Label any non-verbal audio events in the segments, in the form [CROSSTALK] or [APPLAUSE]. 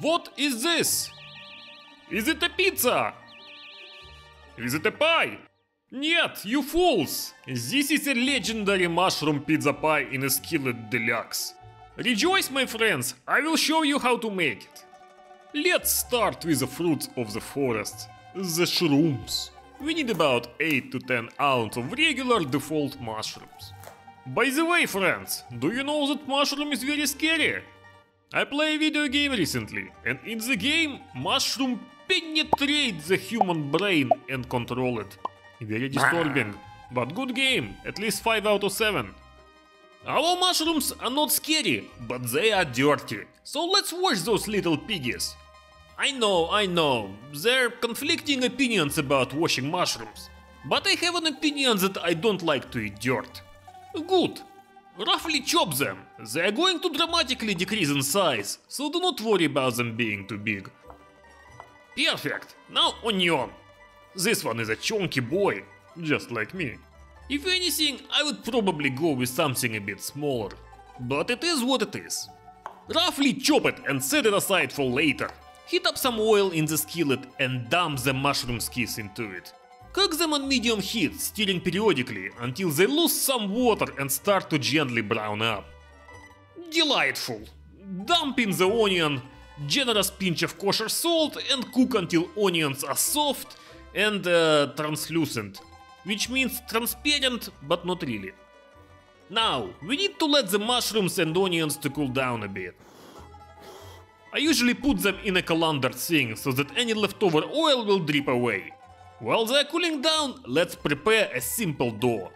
What is this? Is it a pizza? Is it a pie? Нет, you fools! This is a legendary mushroom pizza pie in a skillet deluxe. Rejoice, my friends, I will show you how to make it. Let's start with the fruits of the forest, the shrooms. We need about 8 to 10 ounces of regular default mushrooms. By the way, friends, do you know that mushroom is very scary? I play a video game recently, and in the game, mushroom penetrate the human brain and control it. Very disturbing, but good game, at least 5 out of 7. Our mushrooms are not scary, but they are dirty. So let's watch those little piggies. I know, I know, there are conflicting opinions about washing mushrooms. But I have an opinion that I don't like to eat dirt. Good. Roughly chop them. They are going to dramatically decrease in size, so do not worry about them being too big. Perfect. Now onion. This one is a chunky boy, just like me. If anything, I would probably go with something a bit smaller. But it is what it is. Roughly chop it and set it aside for later. Heat up some oil in the skillet and dump the mushroom skins into it. Cook them on medium heat, stirring periodically until they lose some water and start to gently brown up. Delightful! Dump in the onion, generous pinch of kosher salt and cook until onions are soft and uh, translucent, which means transparent but not really. Now, we need to let the mushrooms and onions to cool down a bit. I usually put them in a colander thing so that any leftover oil will drip away. While they are cooling down, let's prepare a simple dough.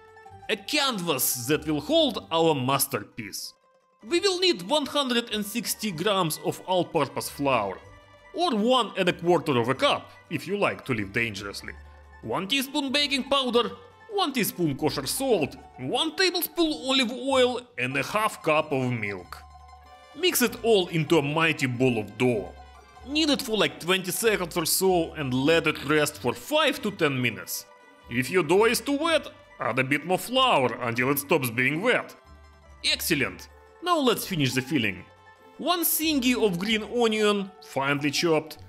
A canvas that will hold our masterpiece. We will need 160 grams of all-purpose flour, or one and a quarter of a cup, if you like to live dangerously. 1 teaspoon baking powder, 1 teaspoon kosher salt, 1 tablespoon olive oil and a half cup of milk. Mix it all into a mighty ball of dough. Knead it for like 20 seconds or so and let it rest for 5 to 10 minutes. If your dough is too wet, add a bit more flour until it stops being wet. Excellent! Now let's finish the filling. One singy of green onion, finely chopped.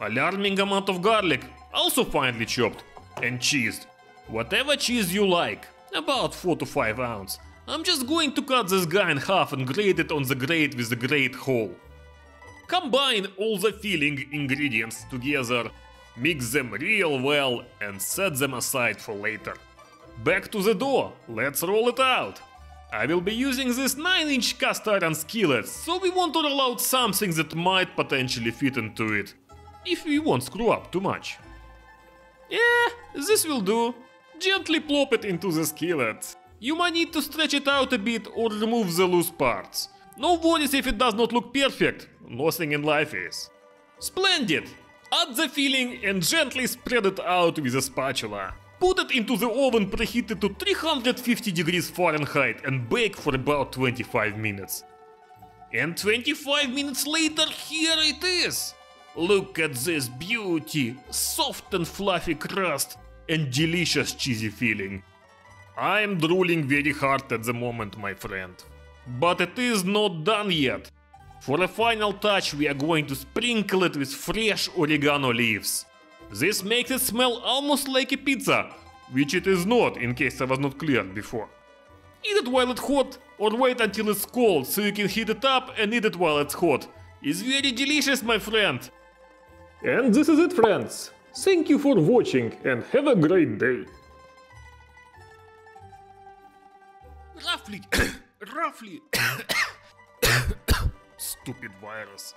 Alarming amount of garlic, also finely chopped. And cheese. Whatever cheese you like, about 4 to 5 ounce. I'm just going to cut this guy in half and grate it on the grate with the grate hole. Combine all the filling ingredients together, mix them real well and set them aside for later. Back to the dough, let's roll it out. I will be using this 9 inch cast iron skillet, so we want to roll out something that might potentially fit into it, if we won't screw up too much. Yeah, this will do. Gently plop it into the skillet. You might need to stretch it out a bit or remove the loose parts. No worries if it does not look perfect, nothing in life is. Splendid! Add the filling and gently spread it out with a spatula. Put it into the oven preheated to 350 degrees Fahrenheit and bake for about 25 minutes. And 25 minutes later, here it is! Look at this beauty! Soft and fluffy crust and delicious cheesy filling. I'm drooling very hard at the moment, my friend. But it is not done yet. For a final touch, we are going to sprinkle it with fresh oregano leaves. This makes it smell almost like a pizza, which it is not, in case I was not clear before. Eat it while it's hot, or wait until it's cold so you can heat it up and eat it while it's hot. It's very delicious, my friend. And this is it, friends. Thank you for watching and have a great day. Roughly. [COUGHS] [COUGHS] Stupid virus.